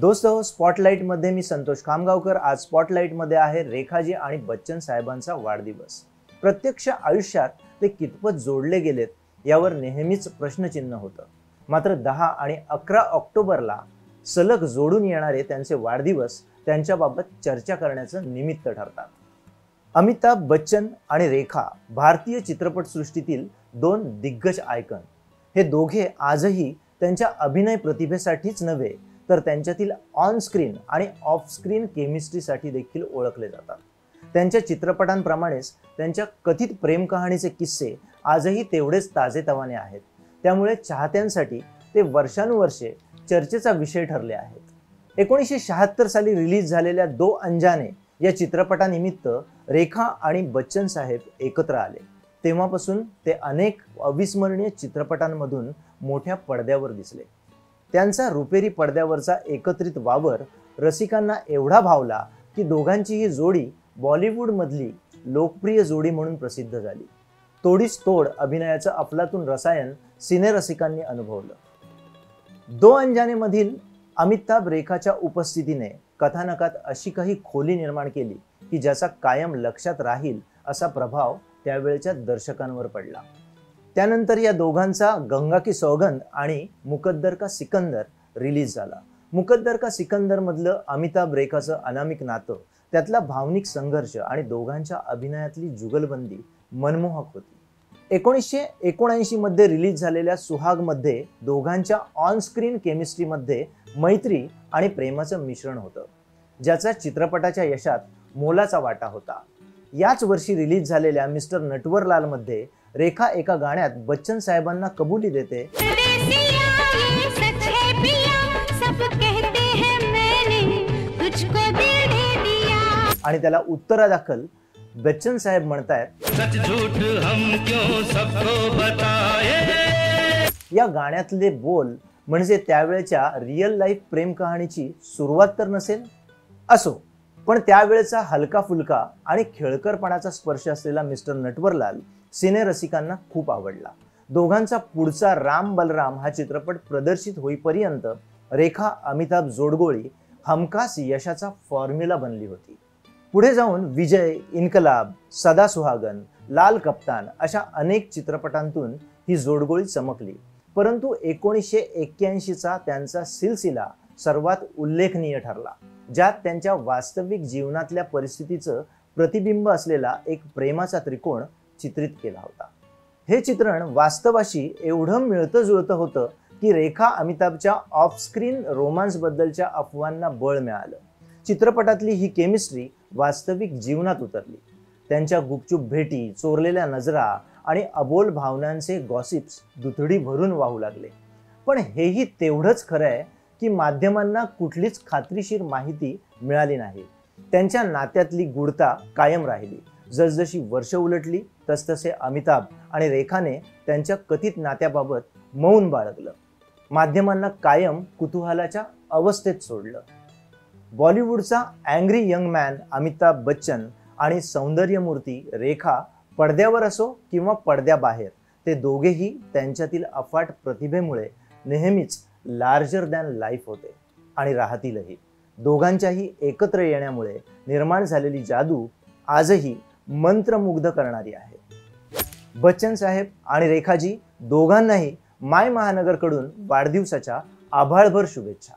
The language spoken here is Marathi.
दोस्तो स्पॉटलाईटमध्ये मी संतोष खामगावकर आज स्पॉटलाईटमध्ये आहे रेखाजी आणि बच्चन साहेबांचा वाढदिवस. प्रत्यक्ष आयुष्यात ते कितपत जोडले गेलेत यावर नेहमीच प्रश्नचिन्ह होतं. मात्र दहा आणि अकरा ऑक्टोबरला सलग जोडून येणारे त्यांचे वाढदिवस त्यांच्याबाबत चर्चा करण्याचं निमित्त ठरतात. अमिताभ बच्चन आणि रेखा भारतीय चित्रपटसृष्टीतील दोन दिग्गज आयकन. हे दोघे आजही त्यांच्या अभिनय प्रतिभेसाठीच नव्हे तर त्यांच्यातील ऑनस्क्रीन आणि ऑफस्क्रीन केमिस्ट्रीसाठी देखील ओळखले जातात. त्यांच्या चित्रपटांप्रमाणेच त्यांच्या कथित प्रेमकहाणीचे किस्से आजही तेवढेच ताजेतवाने आहेत. त्यामुळे चाहत्यांसाठी ते वर्षानुवर्षे चर्चेचा विषय ठरले आहेत. एकोणीसशे शहात्तर साली रिलीज झालेल्या दो अंजाने या चित्रपटानिमित्त रेखा आणि बच्चन साहेब एकत्र आले. तेव्हापासून ते अनेक अविस्मरणीय चित्रपटांमधून मोठ्या पडद्यावर दिसले. त्यांचा रुपेरी पडद्यावरचा एकत्रित वावर रसिकांना एवढा भावला की दोघांची ही जोडी बॉलिवूडमधली लोकप्रिय जोडी म्हणून प्रसिद्ध झाली. तोडीस तोड अभिनयाचं अफलातून रसायन सिनेरसिकांनी अनुभवलं. दो अंजानेमधील अमिताभ रेखाच्या उपस्थितीने कथानकात अशी काही खोली निर्माण केली की ज्याचा कायम लक्षात राहील असा प्रभाव त्यावेळच्या दर्शकांवर पडला. त्यानंतर या दोघांचा गंगा की सौगंध आणि मुकद्दर का सिकंदर रिलीज झाला. मुकद्दर का सिकंदरमधलं अमिताभ रेखाचं अनामिक नातं त्यातला भावनिक संघर्ष आणि दोघांच्या अभिनयातली जुगलबंदी मनमोहक होती. एकोणीसशे एकोणऐंशी मध्ये रिलीज झालेल्या सुहागमध्ये दोघांच्या ऑनस्क्रीन केमिस्ट्रीमध्ये मैत्री आणि प्रेमाचं मिश्रण होतं. ज्याचा चित्रपटाच्या यशात मोलाचा वाटा होता. याच वर्षी रिलीज झालेल्या मिस्टर नटवरलालमध्ये रेखा एका गाण्यात बच्चन साहेबांना कबुली देते. आणि त्याला उत्तरादाखल बच्चन साहेब म्हणतायत या गाण्यातले बोल म्हणजे त्यावेळच्या रिअल लाईफ प्रेम कहाणीची सुरुवात तर नसेल असो. पण त्यावेळेचा हलका फुलका आणि खेळकरपणाचा स्पर्श असलेला मिस्टर नटवरलाल सिने रसिकांना खूप आवडला. दोघांचा पुढचा राम बलराम हा चित्रपट प्रदर्शित होईपर्यंत रेखा अमिताभ जोडगोळी हमखास यशाचा फॉर्म्युला बनली होती. पुढे जाऊन विजय इन्कलाब सदा सुहागन लाल कप्तान अशा अनेक चित्रपटांतून ही जोडगोळी चमकली. परंतु एकोणीसशे एक्क्याऐंशीचा त्यांचा सिलसिला सर्वात उल्लेखनीय ठरला ज्यात त्यांच्या वास्तविक जीवनातल्या परिस्थितीचं प्रतिबिंब असलेला एक प्रेमाचा त्रिकोण चित्रित केला होता. हे चित्रण वास्तवाशी एवढं मिळतं जुळतं होतं की रेखा अमिताभच्या ऑफस्क्रीन रोमांसबद्दलच्या अफवांना बळ मिळालं. चित्रपटातली ही केमिस्ट्री वास्तविक जीवनात उतरली. त्यांच्या गुपचूप भेटी चोरलेल्या नजरा आणि अबोल भावनांचे गॉसिप्स दुथडी भरून वाहू लागले. पण हेही तेवढंच खरं आहे की माध्यमांना कुठलीच खात्रीशीर माहिती मिळाली नाही. त्यांच्या नात्यातली गुढता कायम राहिली. जसजशी वर्ष उलटली तसतसे अमिताभ आणि रेखाने त्यांच्या कथित नात्याबाबत मौन बाळगलं. माध्यमांना कायम कुतूहलाच्या अवस्थेत सोडलं. बॉलिवूडचा angry young man Amitabh Bachchan आणि सौंदर्यमूर्ती रेखा पडद्यावर असो किंवा पडद्याबाहेर ते दोघेही त्यांच्यातील अफाट प्रतिभेमुळे नेहमीच लार्जर दॅन लाईफ होते आणि राहतीलही. दोघांच्याही एकत्र येण्यामुळे निर्माण झालेली जादू आजही मंत्रमुग्ध करणारी आहे. बच्चन साहेब आणि रेखाजी दोघांनाही माय महानगरकडून वाढदिवसाच्या आभाळभर शुभेच्छा.